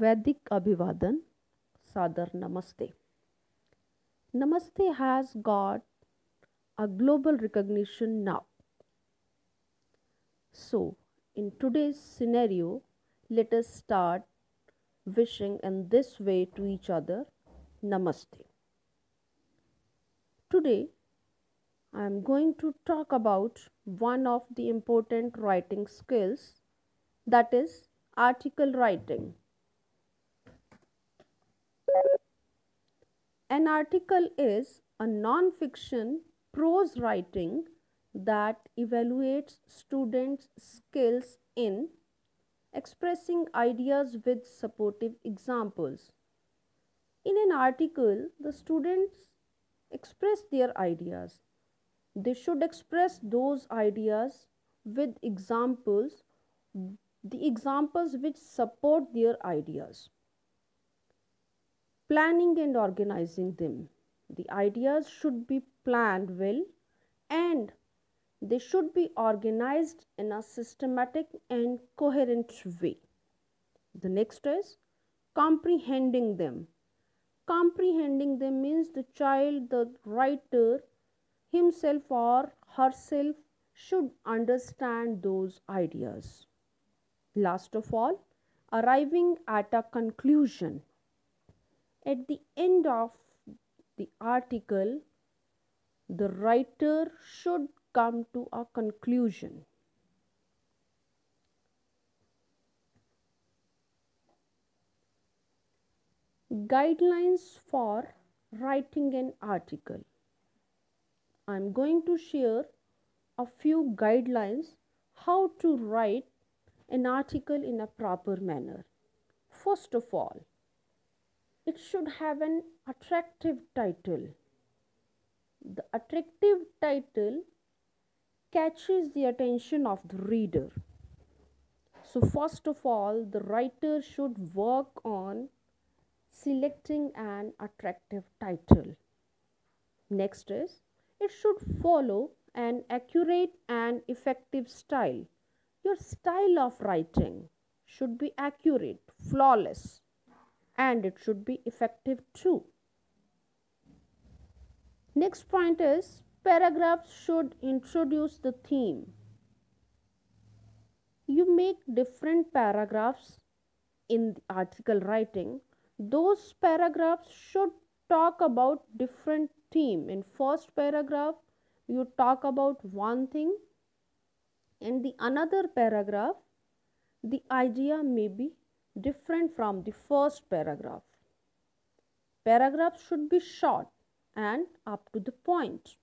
Vedic Abhivadan Sadar Namaste. Namaste has got a global recognition now. So, in today's scenario, let us start wishing in this way to each other Namaste. Today, I am going to talk about one of the important writing skills that is article writing. An article is a non fiction prose writing that evaluates students' skills in expressing ideas with supportive examples. In an article, the students express their ideas. They should express those ideas with examples, the examples which support their ideas planning and organizing them. The ideas should be planned well and they should be organized in a systematic and coherent way. The next is comprehending them. Comprehending them means the child, the writer himself or herself should understand those ideas. Last of all, arriving at a conclusion at the end of the article, the writer should come to a conclusion. Guidelines for writing an article. I am going to share a few guidelines how to write an article in a proper manner. First of all, it should have an attractive title. The attractive title catches the attention of the reader. So, first of all, the writer should work on selecting an attractive title. Next is it should follow an accurate and effective style. Your style of writing should be accurate, flawless, and it should be effective too. Next point is paragraphs should introduce the theme. You make different paragraphs in the article writing. Those paragraphs should talk about different theme. In first paragraph, you talk about one thing. In the another paragraph, the idea may be different from the first paragraph. Paragraphs should be short and up to the point.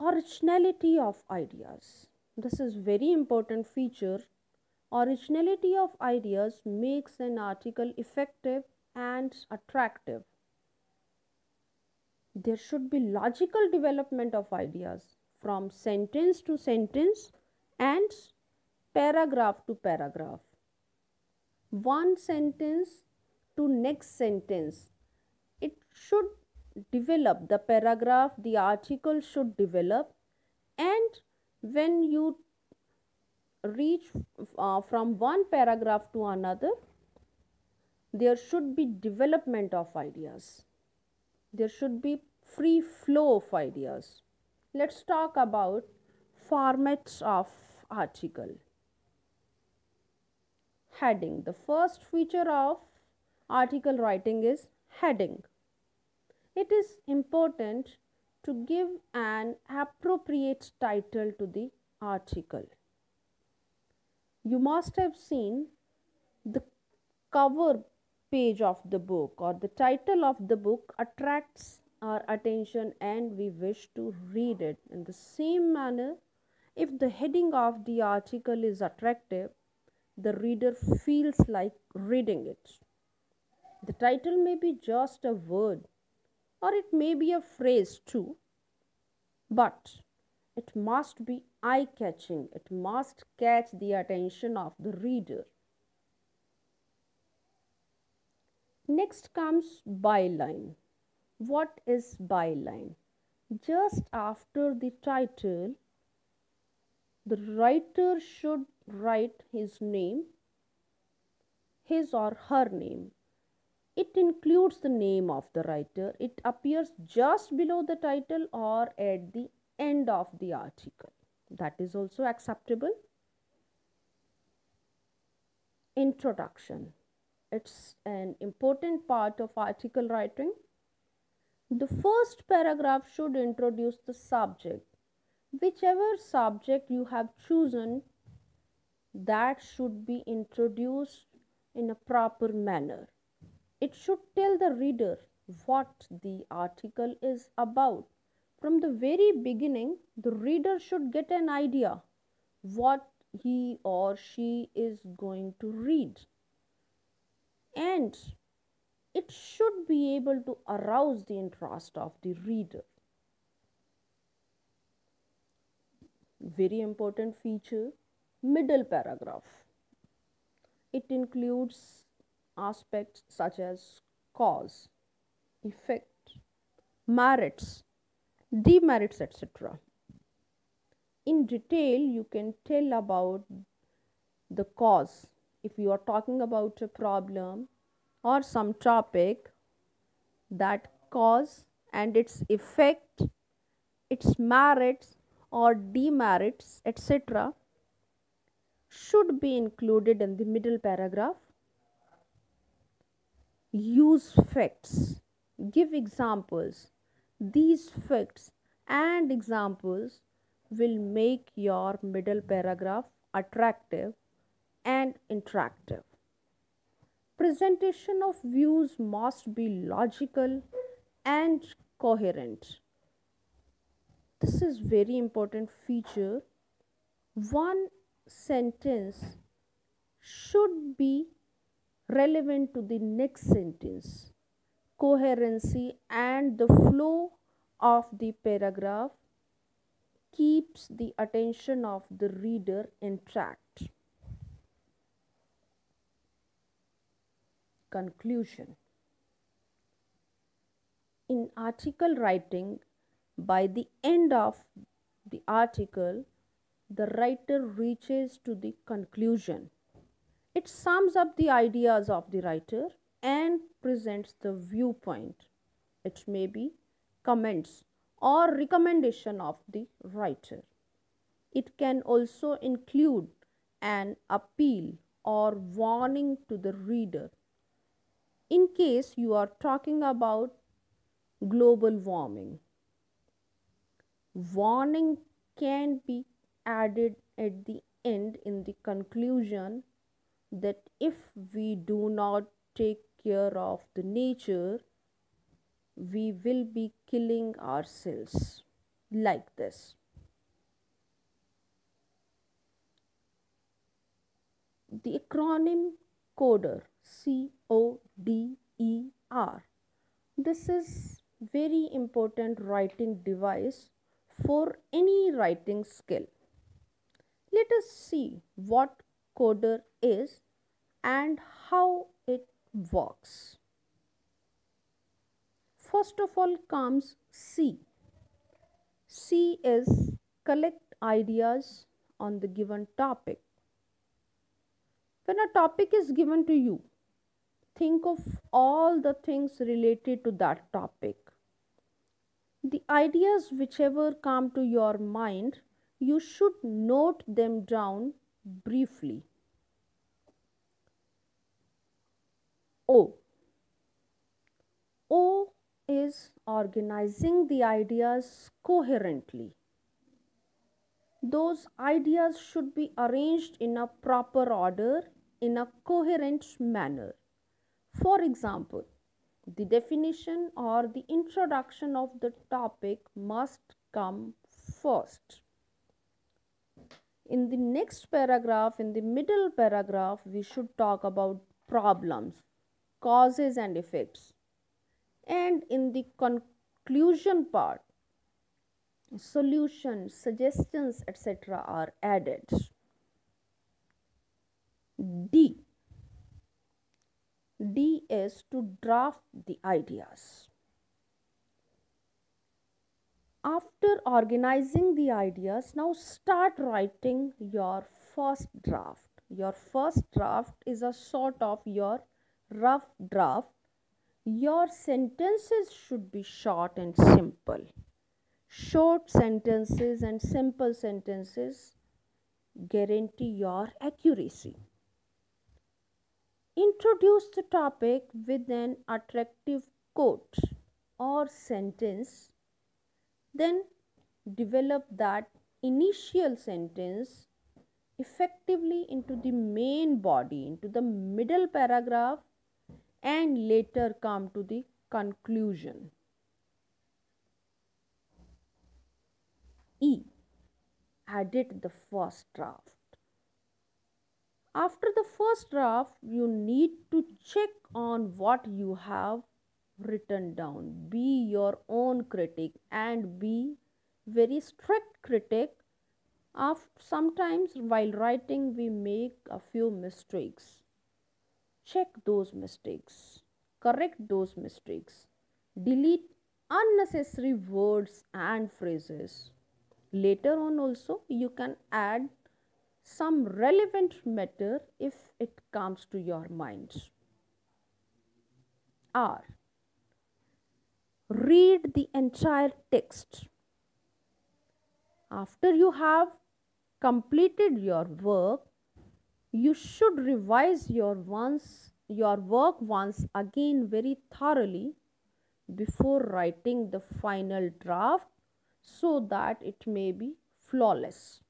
Originality of ideas. This is very important feature. Originality of ideas makes an article effective and attractive. There should be logical development of ideas from sentence to sentence and paragraph to paragraph one sentence to next sentence. It should develop the paragraph the article should develop. And when you reach uh, from one paragraph to another there should be development of ideas. There should be free flow of ideas. Let's talk about formats of article heading. The first feature of article writing is heading. It is important to give an appropriate title to the article. You must have seen the cover page of the book or the title of the book attracts our attention and we wish to read it. In the same manner, if the heading of the article is attractive, the reader feels like reading it. The title may be just a word or it may be a phrase too, but it must be eye catching, it must catch the attention of the reader. Next comes byline. What is byline? Just after the title, the writer should write his name, his or her name. It includes the name of the writer. It appears just below the title or at the end of the article. That is also acceptable. Introduction. It's an important part of article writing. The first paragraph should introduce the subject. Whichever subject you have chosen, that should be introduced in a proper manner. It should tell the reader what the article is about. From the very beginning, the reader should get an idea what he or she is going to read. And it should be able to arouse the interest of the reader. Very important feature middle paragraph. It includes aspects such as cause, effect, merits, demerits, etc. In detail, you can tell about the cause. If you are talking about a problem or some topic, that cause and its effect, its merits or demerits, etc., should be included in the middle paragraph. Use facts. Give examples. These facts and examples will make your middle paragraph attractive and interactive. Presentation of views must be logical and coherent. This is very important feature. One sentence should be relevant to the next sentence. Coherency and the flow of the paragraph keeps the attention of the reader intact. Conclusion In article writing, by the end of the article, the writer reaches to the conclusion. It sums up the ideas of the writer and presents the viewpoint. It may be comments or recommendation of the writer. It can also include an appeal or warning to the reader. In case you are talking about global warming, warning can be added at the end in the conclusion that if we do not take care of the nature, we will be killing ourselves like this. The acronym CODER C O D E R. This is very important writing device for any writing skill. Let us see what coder is and how it works. First of all comes C. C is collect ideas on the given topic. When a topic is given to you, think of all the things related to that topic. The ideas whichever come to your mind you should note them down briefly. O. O is organizing the ideas coherently. Those ideas should be arranged in a proper order in a coherent manner. For example, the definition or the introduction of the topic must come first in the next paragraph in the middle paragraph we should talk about problems causes and effects. And in the conclusion part solutions suggestions etc are added. D. D is to draft the ideas after organizing the ideas, now start writing your first draft. your first draft is a sort of your rough draft. Your sentences should be short and simple. Short sentences and simple sentences guarantee your accuracy. Introduce the topic with an attractive quote or sentence. Then develop that initial sentence effectively into the main body, into the middle paragraph, and later come to the conclusion. E. Edit the first draft. After the first draft, you need to check on what you have written down. Be your own critic and be very strict critic of sometimes while writing we make a few mistakes. Check those mistakes. Correct those mistakes. Delete unnecessary words and phrases. Later on also you can add some relevant matter if it comes to your mind. R read the entire text after you have completed your work, you should revise your once your work once again very thoroughly before writing the final draft so that it may be flawless.